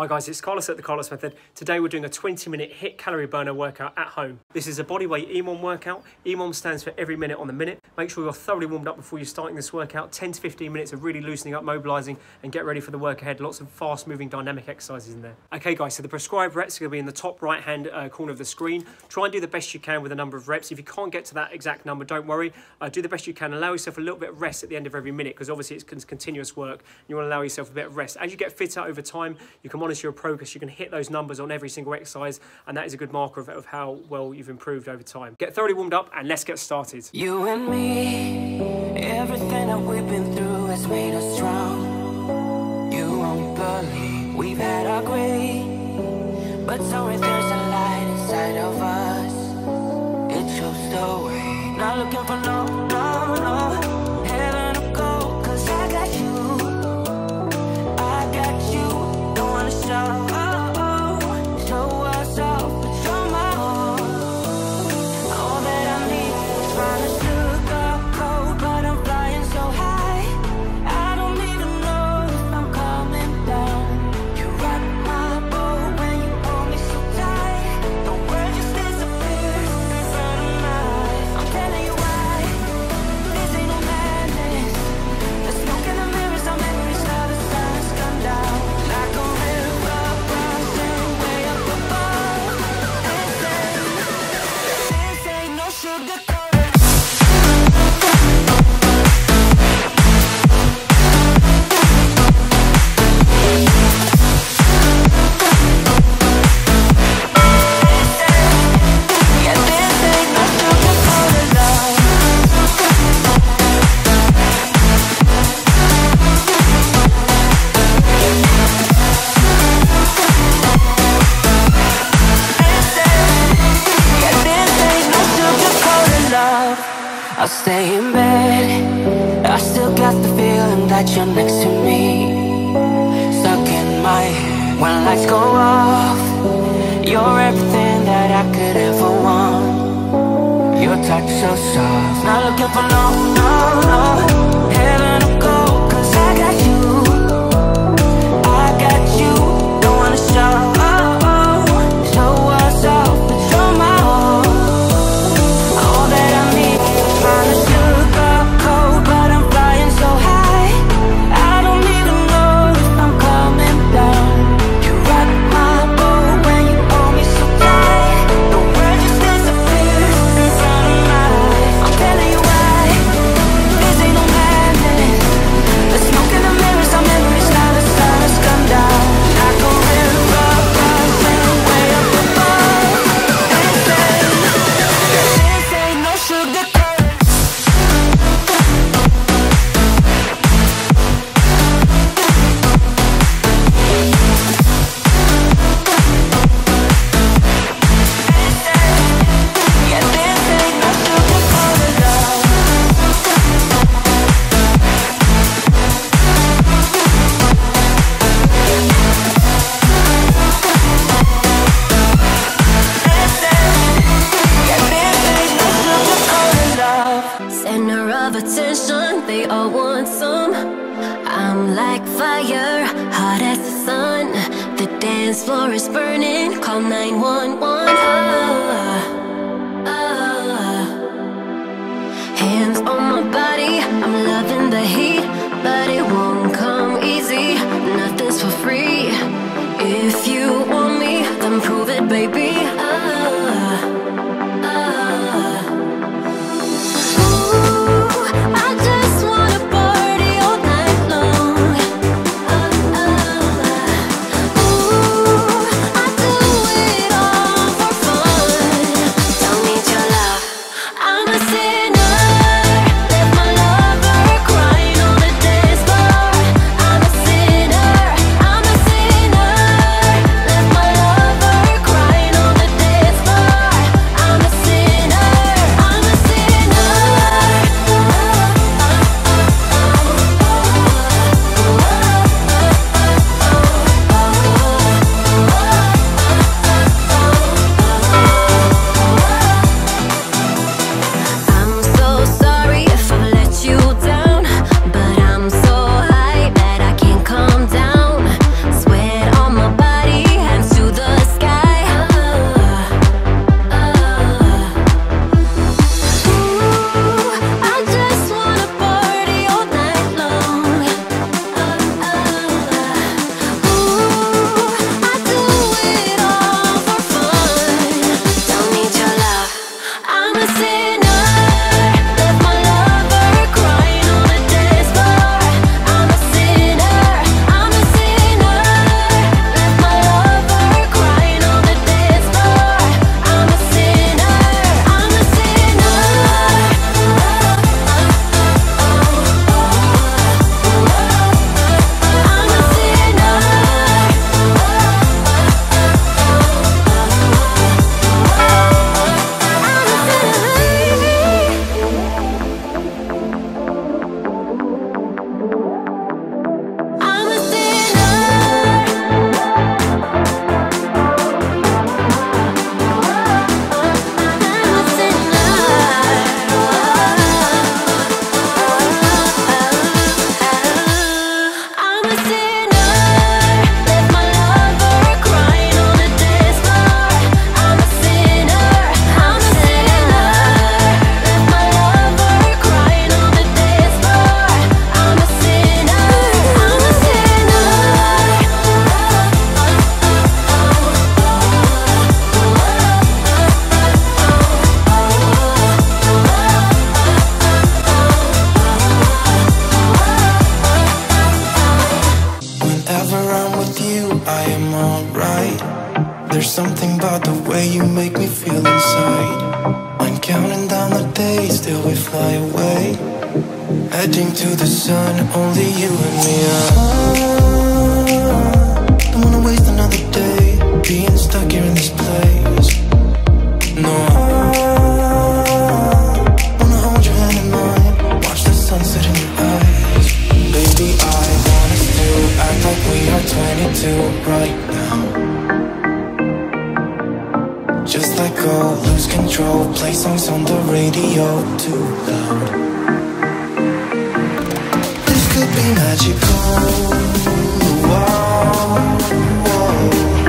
Hi guys, it's Carlos at The Carlos Method. Today we're doing a 20 minute HIIT calorie burner workout at home. This is a bodyweight EMOM workout. EMOM stands for every minute on the minute. Make sure you're thoroughly warmed up before you're starting this workout. 10 to 15 minutes of really loosening up, mobilizing and get ready for the work ahead. Lots of fast moving dynamic exercises in there. Okay guys, so the prescribed reps are gonna be in the top right hand uh, corner of the screen. Try and do the best you can with a number of reps. If you can't get to that exact number, don't worry. Uh, do the best you can. Allow yourself a little bit of rest at the end of every minute because obviously it's continuous work. You wanna allow yourself a bit of rest. As you get fitter over time, you can monitor your progress. You can hit those numbers on every single exercise, and that is a good marker of, of how well you've improved over time. Get thoroughly warmed up, and let's get started. You and me, everything that we've been through has made us strong. You won't believe we've had our gray, but somewhere there's a light inside of us. It shows the way. Not looking for no, you're next to me. Stuck in my head when lights go off. You're everything that I could ever want. Your touch so soft. Not looking for no. There's something about the way you make me feel inside. I'm counting down the days till we fly away. Heading to the sun, only you and me. I don't wanna waste another day Being stuck here in this place. control. Play songs on the radio too loud. This could be magical. Whoa, whoa.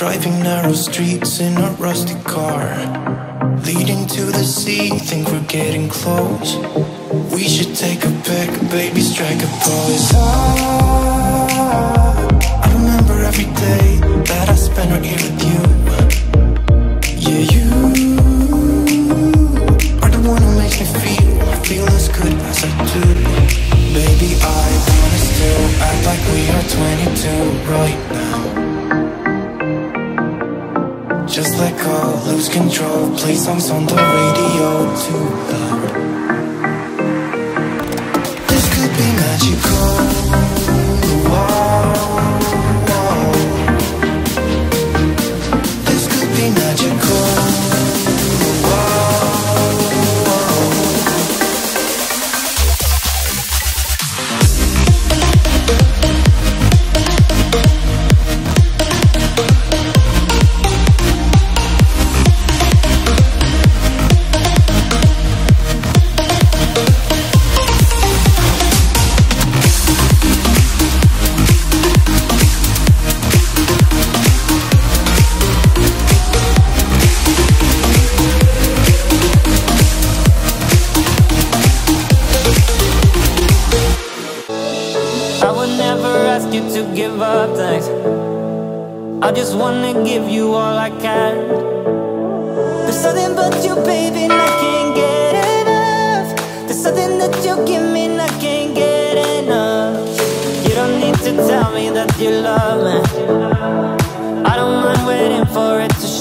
Driving narrow streets in a rusty car. Leading to the sea, think we're getting close. We should take a pic, baby, strike a pose. I I remember every day that I spent right here with you. Yeah, you are the one who makes me feel, feel as good as I do. Baby, I wanna still act like we are 22 right now just let go, lose control. Play songs on the radio too loud. This could be magical.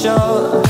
show.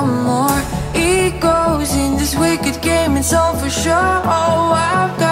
for more. Egos in this wicked game, it's all for sure. Oh, I've got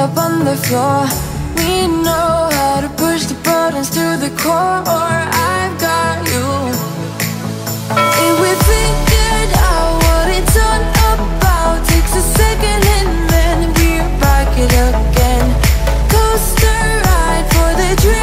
up on the floor. We know how to push the buttons to the core. I've got you. If we figured out what it's all about Takes a second and then we're back it again. Coaster ride for the dream.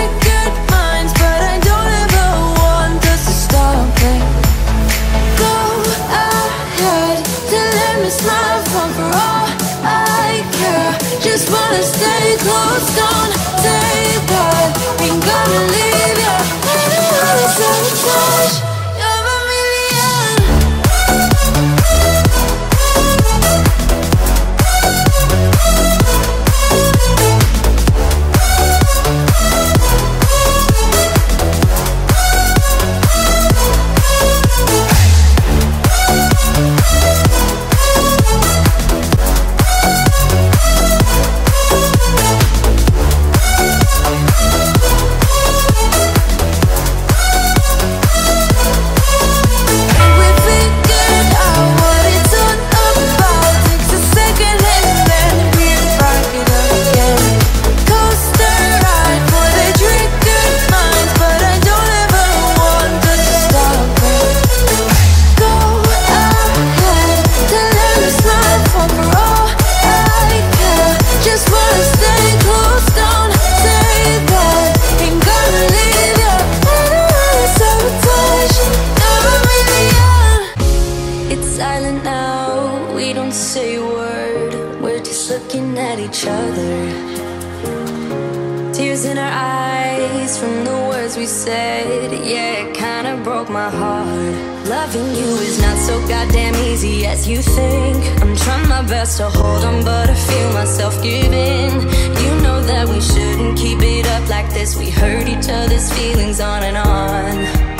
best to hold on, but I feel myself giving. You know that we shouldn't keep it up like this. We hurt each other's feelings on and on.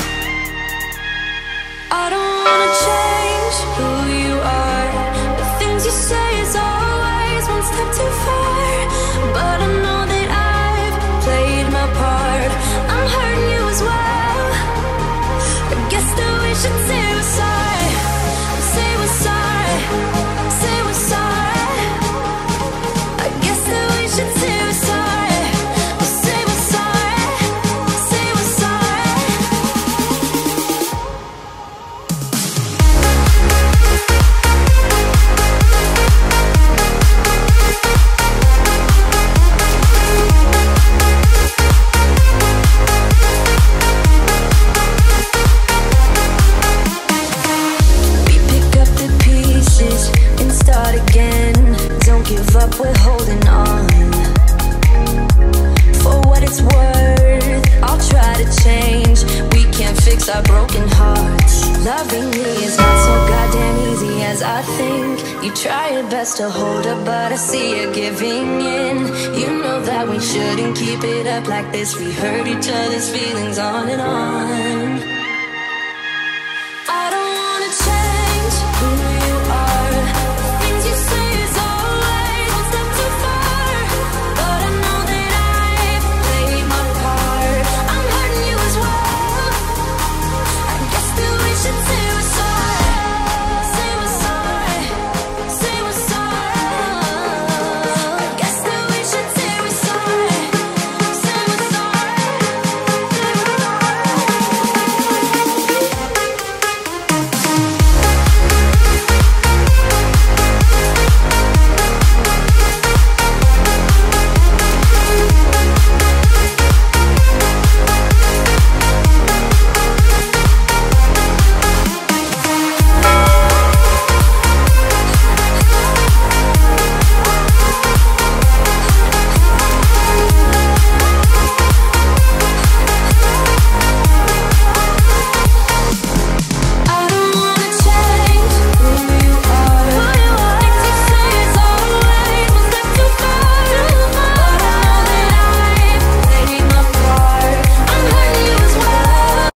we shouldn't keep it up like this. We hurt each other's feelings on and on.